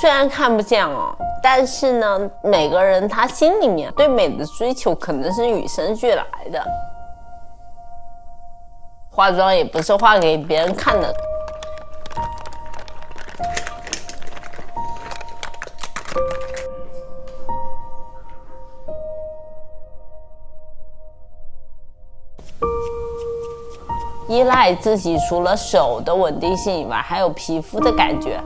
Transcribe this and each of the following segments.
虽然看不见哦，但是呢，每个人他心里面对美的追求可能是与生俱来的。化妆也不是画给别人看的。依赖自己，除了手的稳定性以外，还有皮肤的感觉。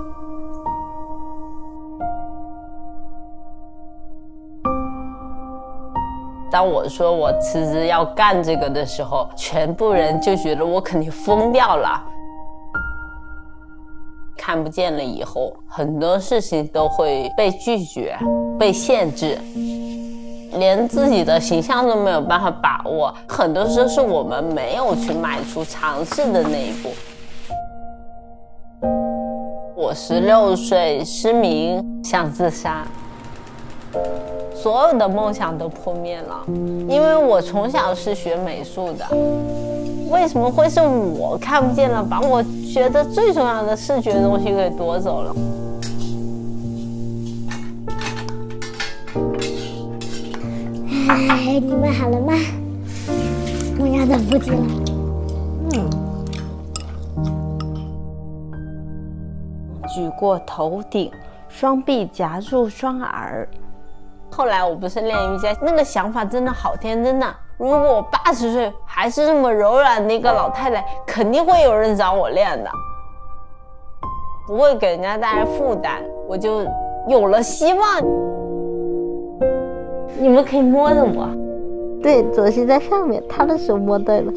当我说我辞职要干这个的时候，全部人就觉得我肯定疯掉了。看不见了以后，很多事情都会被拒绝、被限制，连自己的形象都没有办法把握。很多时候是我们没有去迈出尝试的那一步。我十六岁失明，想自杀。所有的梦想都破灭了，因为我从小是学美术的，为什么会是我看不见了，把我觉得最重要的视觉东西给夺走了？哎，你们好了吗？我要等不及了。嗯。举过头顶，双臂夹住双耳。后来我不是练瑜伽，那个想法真的好天真呐！如果我八十岁还是这么柔软的一个老太太，肯定会有人找我练的，不会给人家带来负担，我就有了希望。你们可以摸着我，对，左膝在上面，他的手摸对了。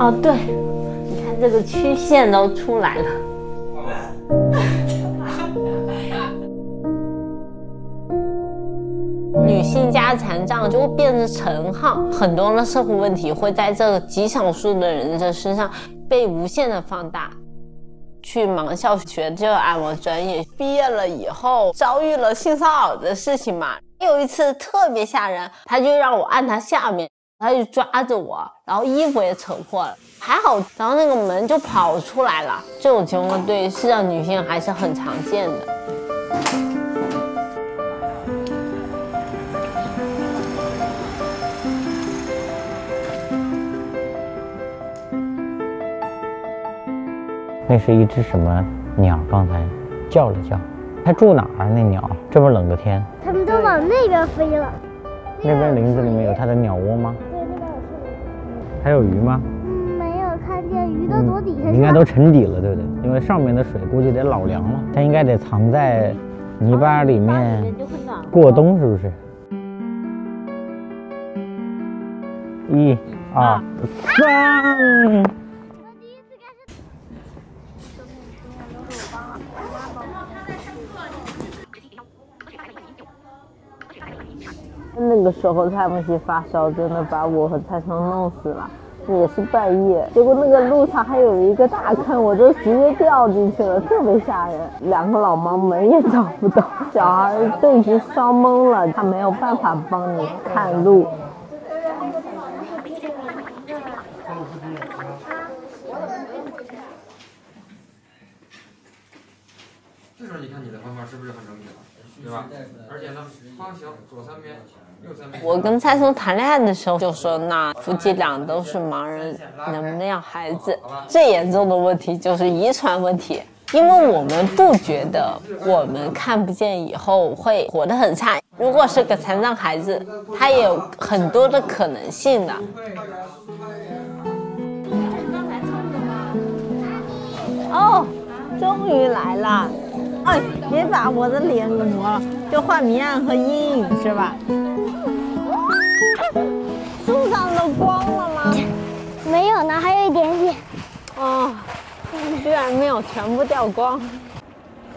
哦，对，你看这个曲线都出来了。女性加残障就会变成陈号，很多的社会问题会在这个极少数的人的身上被无限的放大。去盲校学这个按摩专业，毕业了以后遭遇了性骚扰的事情嘛，有一次特别吓人，他就让我按他下面，他就抓着我，然后衣服也扯破了，还好，然后那个门就跑出来了。这种情况对视障女性还是很常见的。那是一只什么鸟？刚才叫了叫，它住哪儿？那鸟这么冷的天，它们都往那边飞了。那边林子里面有它的鸟窝吗？对，那边有树还有鱼吗？嗯，没有看见鱼都躲底下应该都沉底了，对不对？因为上面的水估计得老凉了，它应该得藏在泥巴里面过冬，是不是？一、二、三。那个时候蔡梦熙发烧，真的把我和蔡聪弄死了。也是半夜，结果那个路上还有一个大坑，我就直接掉进去了，特别吓人。两个老妈门也找不到，小孩都已经烧懵了，他没有办法帮你看路。这时候你看你的方法是不是很整体了，对吧？而且呢，方形左三边。我跟蔡松谈恋爱的时候就说，那夫妻俩都是盲人，能不能要孩子？最严重的问题就是遗传问题，因为我们不觉得我们看不见以后会活得很差。如果是个残障孩子，他也有很多的可能性的。哦，终于来了！哎，别把我的脸给磨了，就画明暗和阴影是吧？树上都光了吗？没有呢，还有一点点。哦，居然没有全部掉光。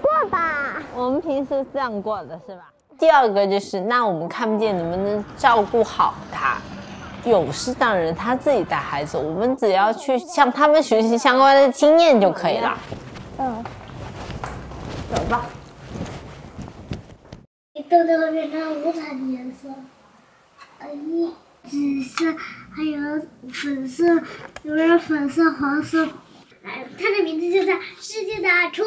过吧，我们平时这样过的是吧？第二个就是，那我们看不见，能不能照顾好他。有视障人他自己带孩子，我们只要去向他们学习相关的经验就可以了。嗯，走吧。豆豆变成五彩的颜色，呃，一紫色，还有粉色，有点粉色、黄色。哎，它的名字就叫《世界的橱窗》。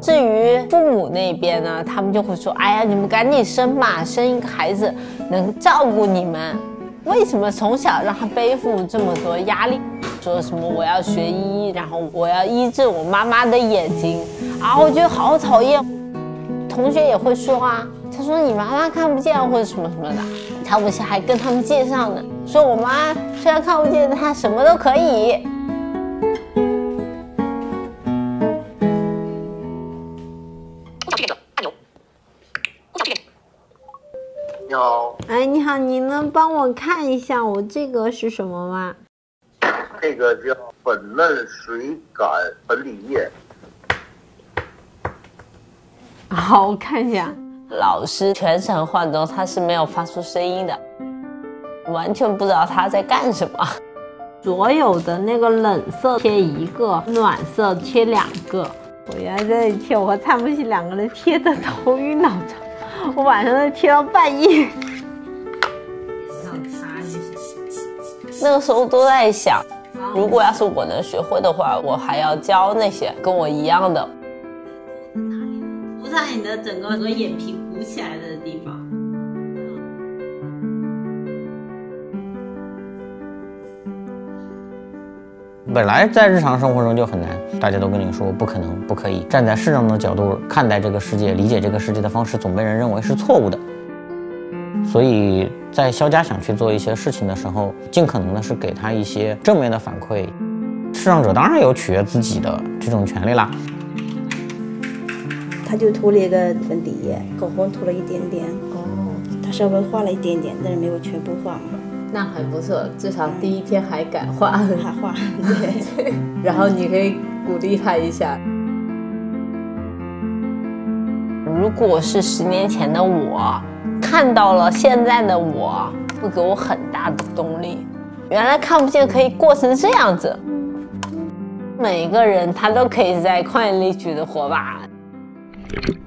至于父母那边呢，他们就会说：“哎呀，你们赶紧生吧，生一个孩子能照顾你们。为什么从小让他背负这么多压力？”说什么我要学医，然后我要医治我妈妈的眼睛啊，我觉得好讨厌。同学也会说啊，他说你妈妈看不见或者什么什么的，他不是还跟他们介绍呢，说我妈虽然看不见，她什么都可以。你好，哎，你好，你能帮我看一下我这个是什么吗？这个叫粉嫩水感粉底液，好，我看一下。老师全程晃动，他是没有发出声音的，完全不知道他在干什么。所有的那个冷色贴一个，暖色贴两个。我原来在这里贴，我和蔡木西两个人贴的头晕脑胀，我晚上都贴到半夜。那个时候都在想，如果要是我能学会的话，我还要教那些跟我一样的。涂在你的整个眼皮鼓起来的地方。本来在日常生活中就很难，大家都跟你说不可能、不可以。站在适当的角度看待这个世界、理解这个世界的方式，总被人认为是错误的。所以在肖佳想去做一些事情的时候，尽可能的是给他一些正面的反馈。视障者当然有取悦自己的这种权利啦。他就涂了一个粉底液，口红涂了一点点。哦，他稍微画了一点点，但是没有全部画。那很不错，至少第一天还敢画，还画。对，然后你可以鼓励他一下。如果是十年前的我，看到了现在的我，会给我很大的动力。原来看不见可以过成这样子。每个人他都可以在旷野里举的活吧。Thank you.